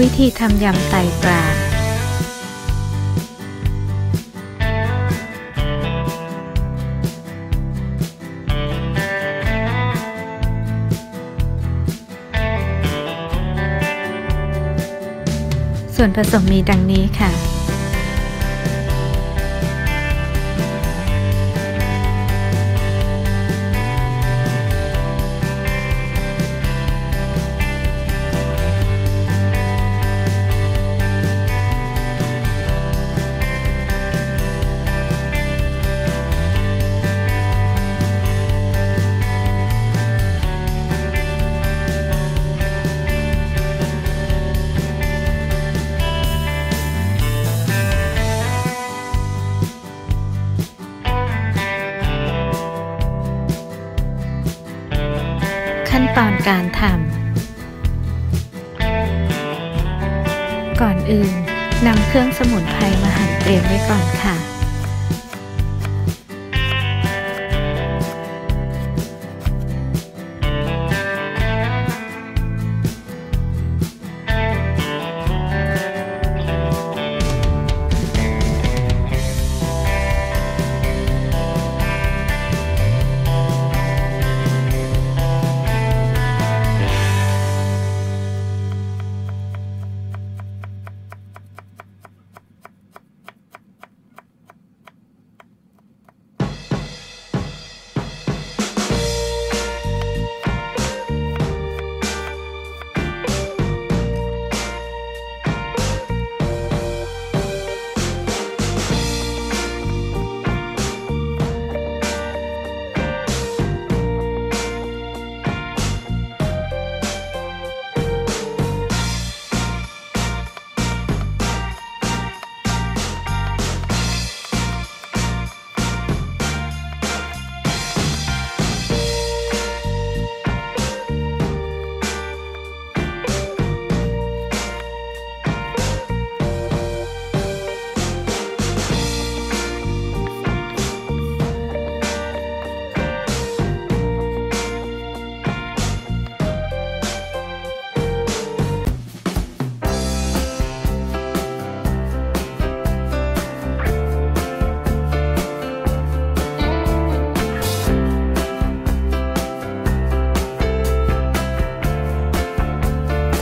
วิธีทำยำไตปลา ส่วนผสมมีดังนี้ค่ะ ตอนการทำ ก่อนอื่นนำเครื่องสมุนไพรมาหั่นเตรียมไว้ก่อนค่ะ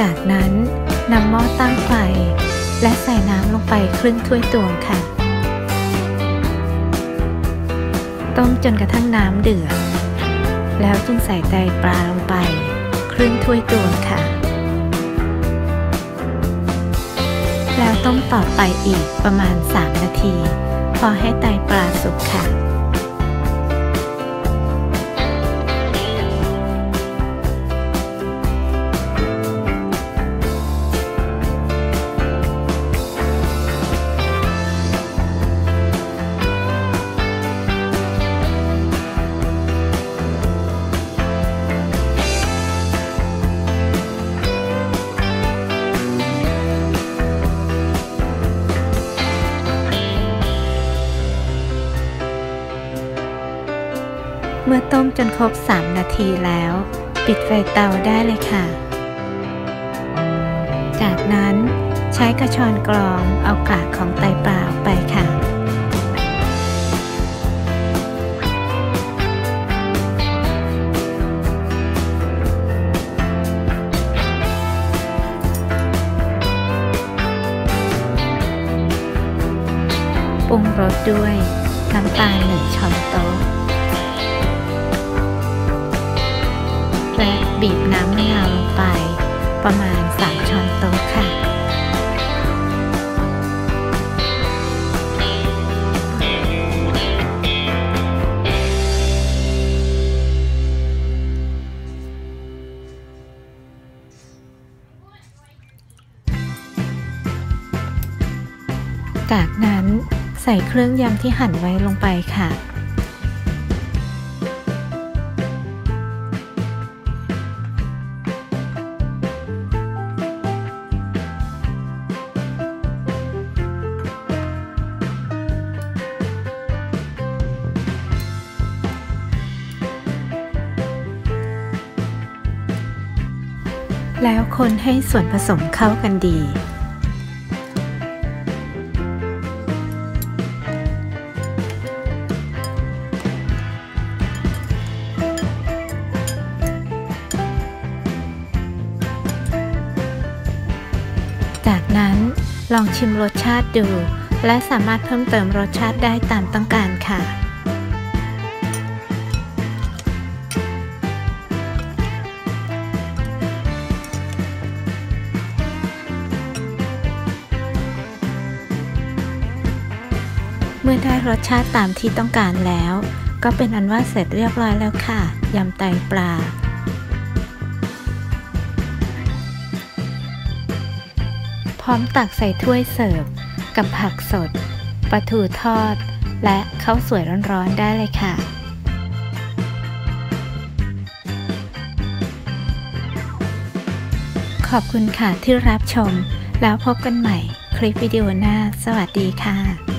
จากนั้นนำหม้อตั้งไฟ และใส่น้ำลงไปครึ่งถ้วยตวงค่ะ ต้มจนกระทั่งน้ำเดือด แล้วจึงใส่ไตปลาลงไป ครึ่งถ้วยตวงค่ะ แล้วต้มต่อไปอีกประมาณ 3 นาที พอให้ไตปลาสุกค่ะ มื่อต้มจนครบ 3 นาทีแล้ว ปิดไฟเตาได้เลยค่ะ จากนั้นใช้กระชอนกรองเอากากของไตปลาออกไปค่ะปรุงรสด้วยน้ำตาลหนึ่งช้อนโต๊ะ บีบน้ำมะนาวลงไป ประมาณ 3 ช้อนโต๊ะค่ะ จากนั้นใส่เครื่องยำที่หั่นไว้ลงไปค่ะ แล้วคนให้ส่วนผสมเข้ากันดี จากนั้นลองชิมรสชาติดู และสามารถเพิ่มเติมรสชาติได้ตามต้องการค่ะ มื่อได้รสชาติตามที่ต้องการแล้ว ก็เป็นอันว่าเสร็จเรียบร้อยแล้วค่ะยำไตปลาพร้อมตักใส่ถ้วยเสิร์ฟ กับผักสดปลาทูทอด และข้าวสวยร้อนๆได้เลยค่ะ ขอบคุณค่ะที่รับชม แล้วพบกันใหม่คลิปวิดีโอหน้า สวัสดีค่ะ